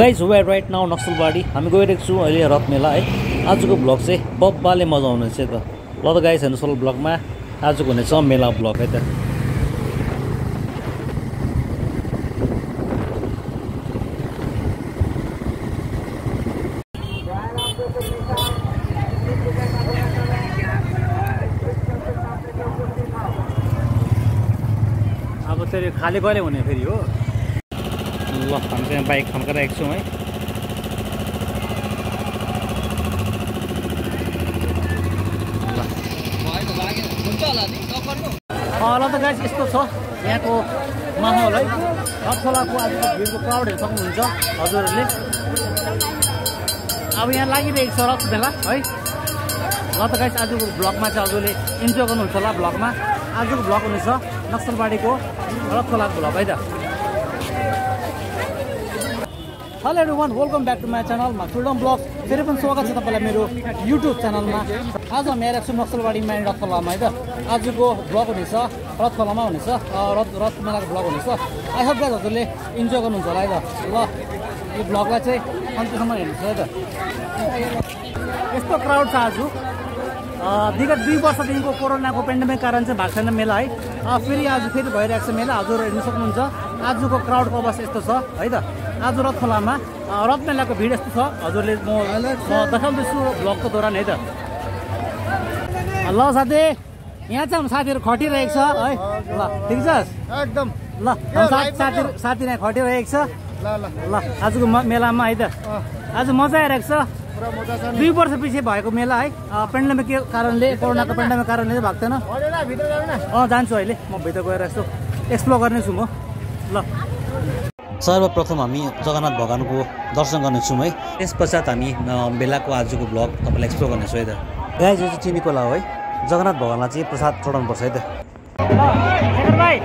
Guys we're right now Naxalbari हामी गइरहेको छौँ अहिले रथ मेला है आजको ब्लग चाहिँ बब्बाले मजा आउनेछ त ल त गाइज हेर्नु सल ब्लगमा आजको हुनेछ मेला ब्लग है त अब चाहिँ खाली कहिले हुने फेरि हो। ल हामी चाहिँ बाइक थन्काइरहेको छौँ है। ल त गाइस यस्तो छ यहाँको माहौल है। रथोलाको आजको भिडको क्राउड हेर्न सक्नुहुन्छ हजुरहरूले अब यहाँ लागिरहेको छ रथ मेला है। ल त गाइस आजको ब्लगमा चाहिँ हजुरले इन्जोय गर्नुहुन्छ होला ब्लगमा आजको ब्लग हुनेछ नक्सलबाडीको रथोलाको ब्लग है त hello everyone welcome back to my च्यानलमा फ्रिडम ब्लग फेरि पनि स्वागत छ तपाईँलाई मेरो युट्युब च्यानलमा आज हामी आइरहेको छु नक्सलबाडी माइन रथखोलामा है त आजको ब्लग हुनेछ रथखोलामा हुनेछ रथ रथ मेलाको ब्लग हुनेछ आई होप हजुरले इन्जोय गर्नुहुन्छ होला है त ल यो ब्लगलाई चाहिँ अन्त्यसम्म हेर्नुहोस् है त यस्तो क्राउड छ आज विगत दुई वर्षदेखिको कोरोनाको पेन्डेमिक कारण चाहिँ भएको छैन मेला है फेरि आज फेरि भइरहेको छ मेला हजुर हेर्नु सक्नुहुन्छ आजको क्राउडको अवस्था यस्तो छ है त आज रथ खोलामा रथ मेलाको भिड यस्तो छ। हजुरले म देखाउँदैछु ब्लगको दौरान है त। ल साथी यहाँ चाहिँ हाम्रो साथीहरू खटिरहेको छ है। ल ठिक छ? एकदम। ल हाम्रो साथी यहाँ खटिरहेको छ। ल आजको मेलामा है त। आज मजा आइरहेको छ। दुई वर्ष पछि भएको मेला है। पेन्डेमिक कारणले कोरोनाको पेन्डेमिक कारणले चाहिँ भएको थिएन। अँ जान्छु अहिले। म भित्र गएर यसो एक्सप्लोर गर्नेछु म। ल। सर्वप्रथम हामी जगन्नाथ भगवान्को दर्शन गर्नेछौँ है। त्यस पश्चात हामी बेलाको आजको ब्लग तपाईँलाई एक्सप्लोर गर्नेछौँ है त। गाई जो चाहिँ चिनी कोला हो है जगन्नाथ भगवान्लाई चाहिँ प्रसाद चढाउनुपर्छ है त। भाइ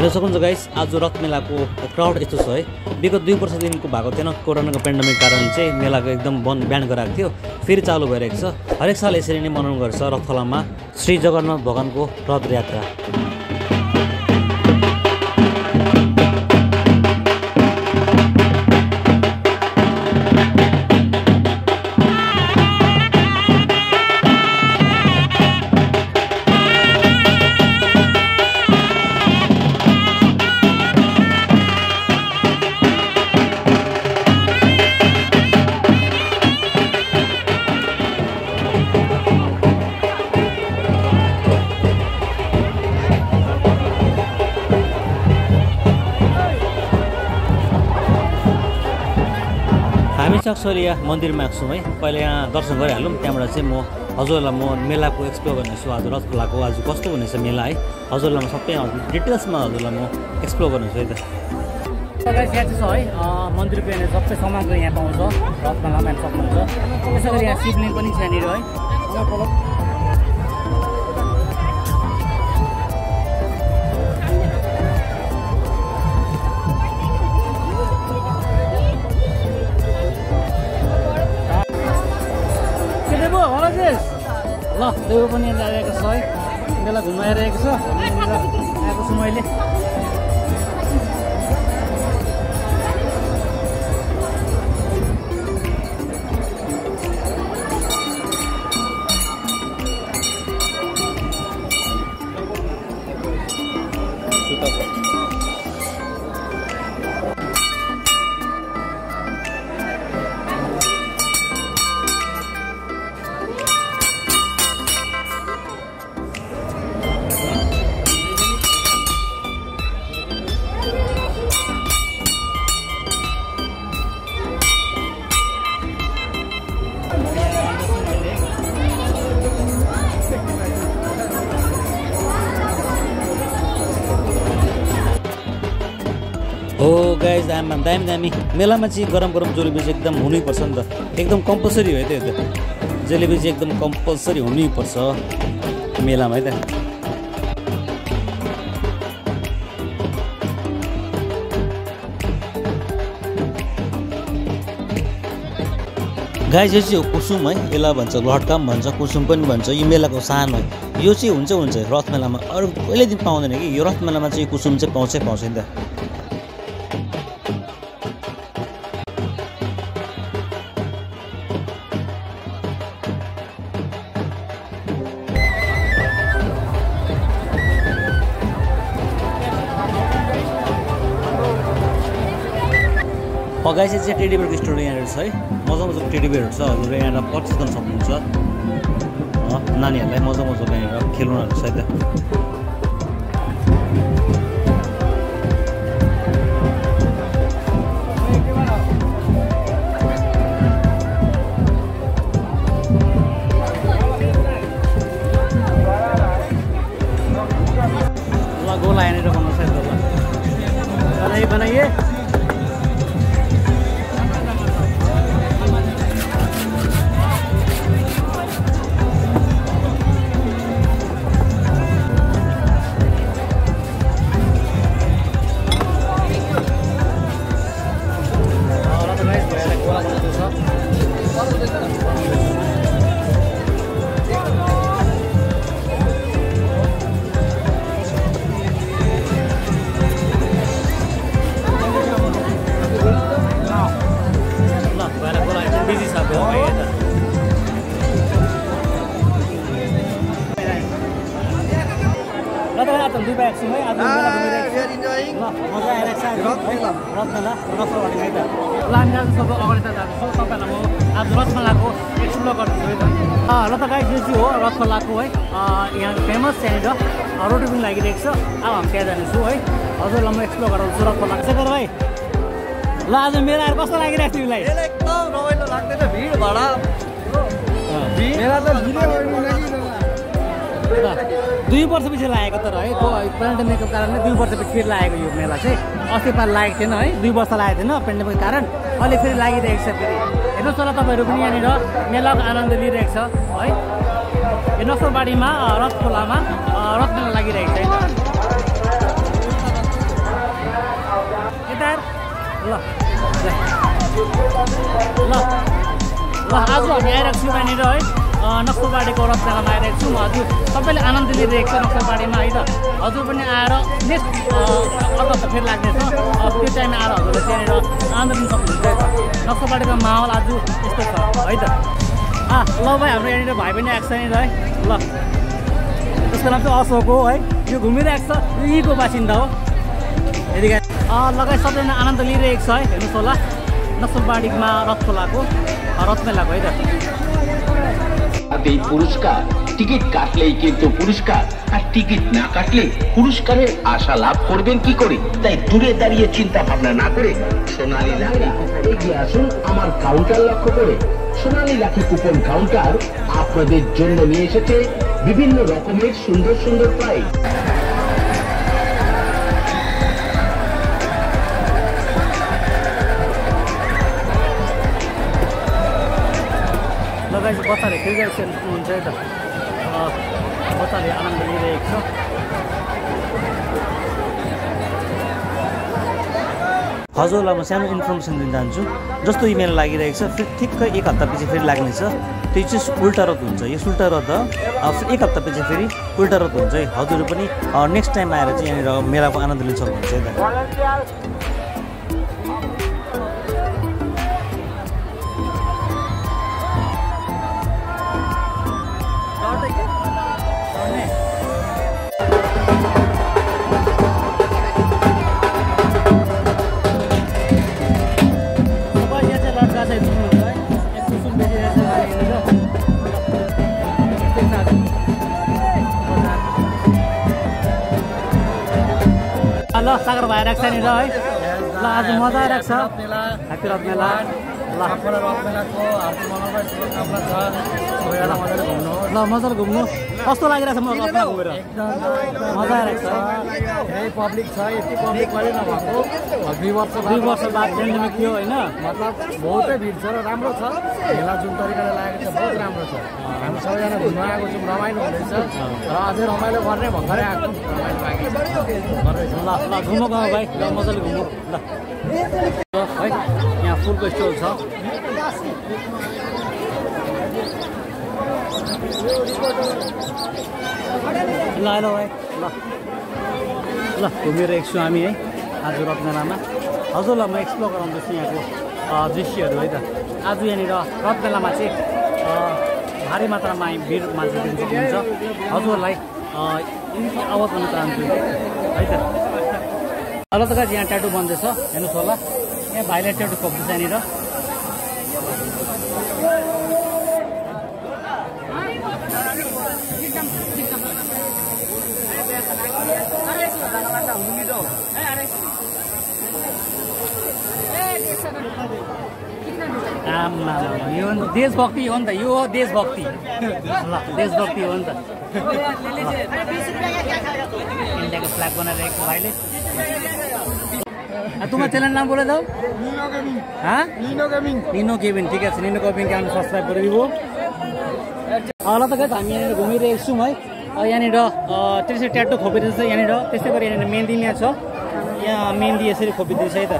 हेर्न सक्नुहुन्छ गाइस आज रथ मेलाको क्राउड यस्तो छ है। विगत दुई वर्षदेखिको भएको थिएन कोरोनाको पेन्डेमिक कारण चाहिँ मेलाको एकदम बन्द बिहान गराएको थियो। फेरि चालु भइरहेको छ। हरेक साल यसरी नै मनाउने गर्छ रथखोलामा। श्री जगन्नाथ भगवान्को रथ यात्रा। हामी सक्सरिया मन्दिरमा आएको छौँ है। पहिला यहाँ दर्शन गरिहालौँ त्यहाँबाट चाहिँ म हजुरलाई म मेलाको एक्सप्लोर गर्नेछु आज रथ खोलाको आज कस्तो हुनेछ मेला है। हजुरलाई म सबै डिटेल्समा हजुरलाई म एक्सप्लोर गर्नेछु है त। चाहिँ छ है मन्दिरको यहाँनिर सबै सामग्री यहाँ पाउँछ हेर्न सक्नुहुन्छ त्यसै गरी यहाँ शिवलिङ्ग पनि छ यहाँनिर है। पनि आइरहेको छ है। बेला घुमाइरहेको छ। आएको छु मैले दामी दामी मेलामा चाहिँ गरम गरम जलेबी चाहिँ एकदम हुनैपर्छ नि त। एकदम कम्पलसरी हो है त। यो त जलेबी चाहिँ एकदम कम्पलसरी हुनैपर्छ मेलामा है त। गाई चाहिँ चाहिँ कुसुम है यसलाई भन्छ लड्काम भन्छ कुसुम पनि भन्छ यो मेलाको सान है। यो चाहिँ हुन्छ हुन्छ रथ मेलामा। अरू कहिले दिन पाउँदैन कि यो रथ मेलामा चाहिँ कुसुम चाहिँ पाउँछै पाउँछ नि त। अगाडि चाहिँ चाहिँ टेडी बेयरको स्टोर यहाँनिर छ है। मजा मजाको टेडी बेयरहरू छ हजुर यहाँनिर पर्चेस गर्न सक्नुहुन्छ नानीहरूलाई मजा मजाको यहाँनिर खेलौनाहरू छ है है त ल हामी आज सबै अगाडि त जाँदैछौँ तपाईँलाई म आज रथ मेलाको एक्सप्लोर गर्दैछु है त ल त गाई यो चाहिँ हो रथ मेलाको है यहाँ फेमस त्यहाँनिर रोटी पनि लागिरहेको छ अब हामी त्यहाँ जानेछु है हजुरलाई म एक्सप्लोर गराउँछु रथ मेला शेखर भाइ ल आज मेला कस्तो लागिरहेको छ तिमीलाई एकदम रमाइलो लाग्दैन भिड भाडा ल, दुई वर्षपछि लागेको तर है पेन्डेमिकको कारणले दुई वर्षपछि फेरि लागेको यो मेला चाहिँ। अस्ति पालि लागेको थिएन है दुई वर्ष लागेको थिएन पेन्डेमिकको कारण। अहिले फेरि लागिरहेको छ फेरि। हेर्नुहोस् होला तपाईँहरू पनि यहाँनिर मेलाको आनन्द लिइरहेको छ है। नक्सलबारीमा अ, रथ खोलामा रथ मेला लागिरहेको छ। यता। ल ल ल आज हामी आइरहेको छौँ यहाँनिर है। नक्सलबारीको मेलामा आइरहेको छौँ हजुर। सबैले आनन्द लिइरहेको छ नक्सलबारीमा है त हजुर पनि आएर नेक्स्ट अर्को फेरि लाग्नेछ त्यो टाइममा आएर हजुरले त्यहाँनिर आनन्द लिन सक्नुहुन्छ। त नक्सलबारीको माहौल आज यस्तो छ है त आ ल भाइ हाम्रो यहाँनिर भाइ पनि आएको छ यहाँनिर है? ल। त्यसको नाम चाहिँ अशोक हो है? यो घुमिरहेको छ यो यहीँको बासिन्दा हो। यदि लगायत सबैजना आनन्द लिइरहेको छ है? हेर्नुहोस् होला। नक्सलबारीमा रथ खोलाको रथ मेलाको है त। হাতেই পুরস্কার। টিকিট কাটলেই কিন্তু পুরস্কার। আর টিকিট না কাটলে পুরস্কারের আশা লাভ করবেন কি করে? তাই দূরে দাঁড়িয়ে চিন্তা ভাবনা না করে সোনালী লাখে এগিয়ে আসুন আমার কাউন্টার লক্ষ্য করে। সোনালী লাখি কুপন কাউন্টার আপনাদের জন্য নিয়ে এসেছে বিভিন্ন রকমের সুন্দর সুন্দর প্রাইজ लगाएपछि बच्चाले खेलिरहेको छ हुन्छ है त बच्चाले आनन्द लिइरहेको छ हजुरलाई म सानो इन्फर्मेसन दिन चाहन्छु। जस्तो इमेल लागिरहेको छ फेरि ठिक्क एक हप्तापछि फेरि लाग्नेछ त्यो चाहिँ उल्टा रथ हुन्छ। यो उल्टा अ, एक हप्तापछि फेरि उल्टा रथ हुन्छ है। हजुरहरू पनि नेक्स्ट टाइम आएर चाहिँ यहाँनिर मेलाको आनन्द लिन सक्नुहुन्छ है त ल सागर भाइ राख्छ नि र है ल आज मजा आइरहेको छ ह्याप्पी रथ मेला ल ल मजाले घुम्नु। कस्तो लागिरहेको छ म रथमा घुमेर? मजा आइरहेको छ। पब्लिक छ यति पब्लिक नभएको दुई वर्ष दुई वर्ष बाद पेन्डेमिक थियो होइन? मतलब बहुतै भिड छ र राम्रो छ। मेला जुन तरिकाले लागेको छ बहुत राम्रो छ। हामी सबैजना घुम्न आएको छौँ रमाइलो हुँदैछ। र अझै रमाइलो गर्ने भर्खरै आएको ल ल घुमो गाउँ भाइ। ल मजाले घुमो ल। ल, है यहाँ फुलको स्टल छ। ल ल भाइ ल। ल घुमिरहेको छु हामी है आज रत्नलामा। हजुर ल म एक्सप्लोर गराउँदैछु यहाँको दृश्यहरू है त। आज यहाँनिर रत्नलामा चाहिँ भारी मात्रामा भिड मान्छे अ, यही अवगत गर्न चाहन्छु है त। ल त यहाँ ट्याटु बन्दैछ। हेर्नुहोस् होला। यहाँ भाइले ट्याटु खोप्दैछ यहाँनिर। आमा यो देशभक्ति हो नि त यो हो देशभक्ति। ल देशभक्ति हो नि त। इन्डियाको फ्ल्याग बनाइरहेको भाइले। तुम्हारा चैनल नाम बोले दो हाँ? निनो केबिन ठिक छ निनो केबिन के हामीले सब्सक्राइब गरिदियो ल त गाइज हामी यहाँनिर घुमिरहेको छौँ है। यहाँनिर त्यसरी ट्याटो खोपिँदैछ यहाँनिर। त्यस्तै गरी यहाँनिर मेहन्दी यहाँ छ यहाँ मेहन्दी यसरी खोपिँदैछ है त।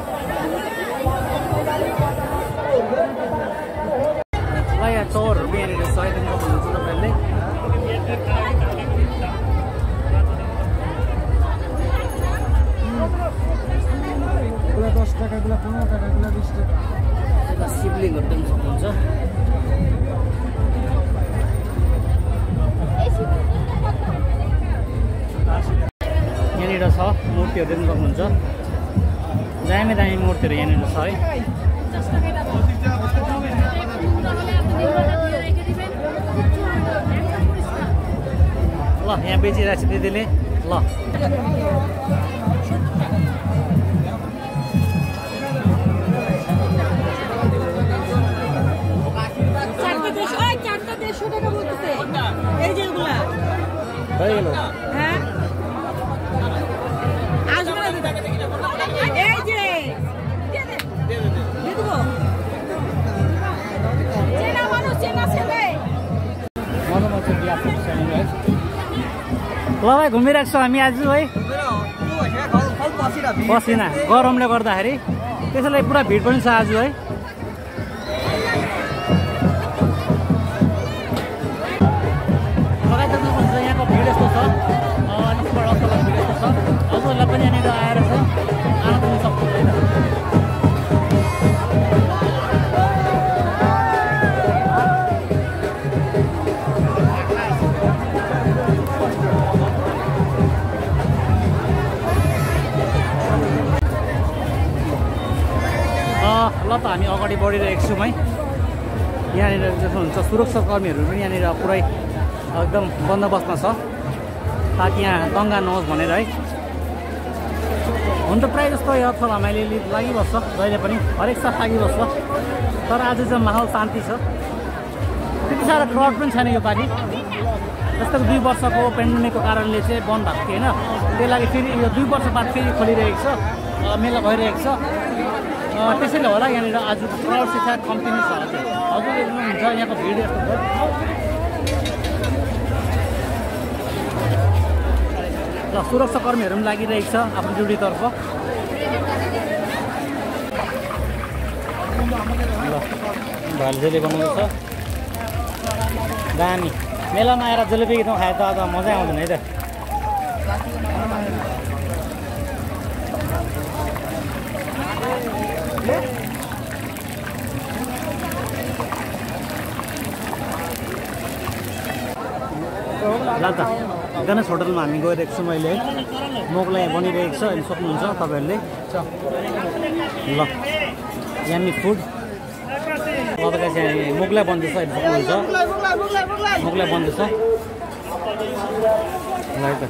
चौरहरू पनि यहाँनिर छ देख्न सक्नुहुन्छ तपाईँहरूले दस टाका कुरा पन्ध्र टाका कुरा बिस टाका यता शिवलिङ्गहरू देख्न सक्नुहुन्छ यहाँनिर छ मूर्तिहरू देख्न सक्नुहुन्छ दामी दामी मूर्तिहरू यहाँनिर छ है ल यहाँ बेचिरहेको छ दिदीले ल চারটে দেড়শো ल भाइ घुमिरहेको छौँ हामी आज है? पसिना गरमले गर्दाखेरि। त्यसैले पुरा भिड पनि छ आज है? सुरक्षा कर्मीहरू पनि यहाँनिर पुरै एकदम बन्दोबस्तमा छ। ताकि यहाँ दङ्गा नहोस् भनेर है। हुन त प्रायः जस्तो यो हामीले लागिबस्छ जहिले पनि हरेक साथ लागिबस्छ। तर आज चाहिँ माहौल शान्ति छ त्यति साह्रो क्राउड पनि छैन यो पालि। जस्तो दुई वर्षको पेन्डेमिकको कारणले चाहिँ बन्द भएको थियो होइन? त्यही लागि फेरि यो दुई वर्ष बाद फेरि खोलिरहेको छ मेला भइरहेको छ। त्यसैले होला यहाँनिर आज चाहिँ सायद कम्ती नै छ हजुर देख्नुहुन्छ यहाँको भिड यस्तो ल सुरक्षा कर्मीहरू पनि लागिरहेको छ आफ्नो ड्युटीतर्फ। ल भाइले जलेबी बनाउँदैछ दामी। मेलामा आएर जलेबी नखाए त अब मजै आउँदैन है त। ल त। गणेश होटलमा हामी गइरहेको छौँ अहिले मोगलाई बनिरहेको छ अहिले सक्नुहुन्छ तपाईँहरूले। ल यामी फुड। ल त गाइस यहाँ मोगलाई बन्दैछ अहिले सक्नुहुन्छ। मोगलाई बन्दैछ। ल त।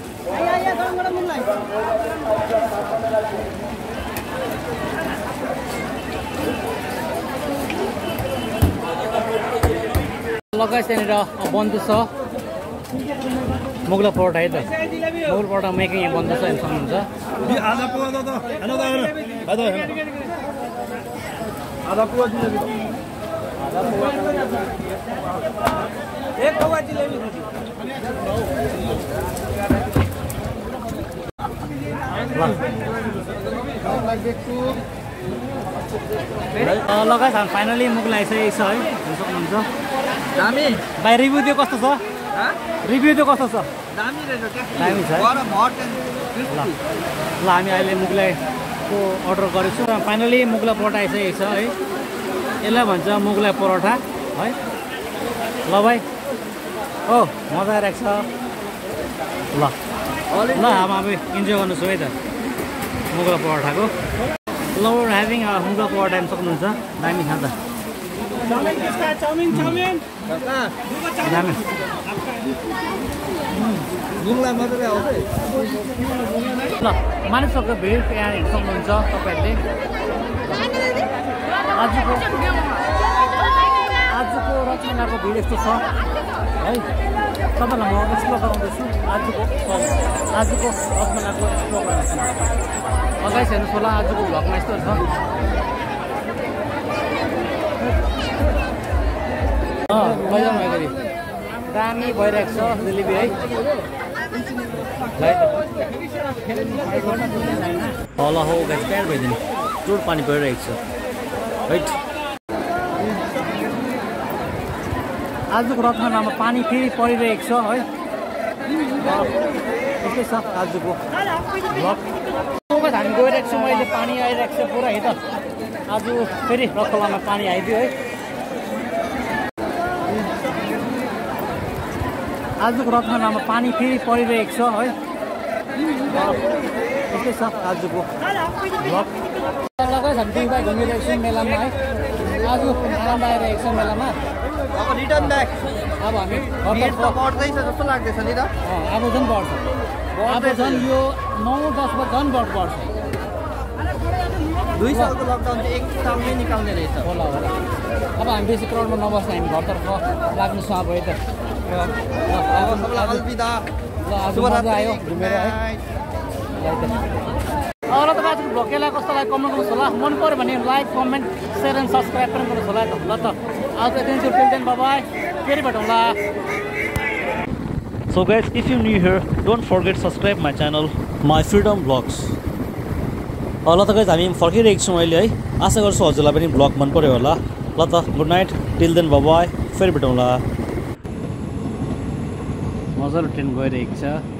लगाएछ त्यहाँनिर बन्दैछ। मुगला परोठा है त। मुगल परोठा मेकिङ यहाँ बन्दैछ हेर्न सक्नुहुन्छ हामी फाइनली मुगला आइसकेको छ है। हेर्न सक्नुहुन्छ। दामी। भाइ रिभ्यू त्यो कस्तो छ? रिभ्यू त्यो कस्तो छ? दामी रहेछ क्या। दामी छ ल। ल हामी अहिले मुगलाईको अर्डर गरेको छौँ र फाइनली मुगला परोठा आइसकेको छ है। यसलाई भन्छ मुगलाई परोठा है। ल भाइ। ओ मजा आइरहेको छ। ल। ल अब हामी इन्जोय गर्नुहोस् है त। मुगला परोठाको। ल ह्याभिङ मुगला परोठा सक्नुहुन्छ। दामी खाँदा दामी घुमलाई मजाले आउँछ है ल मानिसहरूको भिड यहाँ हेर्न सक्नुहुन्छ तपाईँहरूले। आजको आजको रचनाको भिड यस्तो छ। है? तपाईँलाई म एक्सप्लोर गराउँदैछु। आजको आजको रचनाको एक्सप्लोर गराउँछु। अगाडि हेर्नुहोस् होला आजको भ्लगमा यस्तो छ। दामी भइरहेको छ डेलिभरी है। होला हो गाइस प्याड भइदिनु। जोड पानी परिरहेको छ। राइट आजको रत्नलामा पानी फेरि परिरहेको छ है। यस्तै छ आजको हामी गइरहेको छौँ अहिले पानी आइरहेको छ पुरा है त आज फेरि रत्नलामा पानी आइदियो है। आजको रत्नलामा पानी फेरि परिरहेको छ है। यस्तै छ आजको लगाइ हामी दुई भाइ घुमिरहेको छौँ मेलामा है आज आनन्द आइरहेको छ मेलामा अब रिटर्न ब्याक अब हामी बढ्दैछ जस्तो लाग्दैछ नि त। अब झन् बढ्छ। अब झन् यो नौ दस बजी झन् बढ बढ्छ। दुई सालको लकडाउन चाहिँ एक सालमै निकाल्ने रहेछ। होला होला। अब हामी बेसी क्राउडमा नबस्ने हामी घरतर्फ लाग्नेछौँ अब है त। अब सबलाई अलविदा आयो ल तपाईँ आजको भ्लग केलाई कस्तो लाग्यो कमेन्ट गर्नुहोस् होला मन पऱ्यो भने like comment share and subscribe पनि गर्नुहोस् होला ल त आज चाहिँ टिल बाबाई फेरि भेटौँला So guys, if you're new here, don't forget subscribe my channel, my freedom vlogs. ल त guys हामी फर्किरहेको छौँ अहिले है। आशा गर्छु हजुरलाई पनि भ्लग मन पऱ्यो होला। ल त good night till then bye bye फेरि भेटौँला। मजाले ट्रेन गइरहेको छ।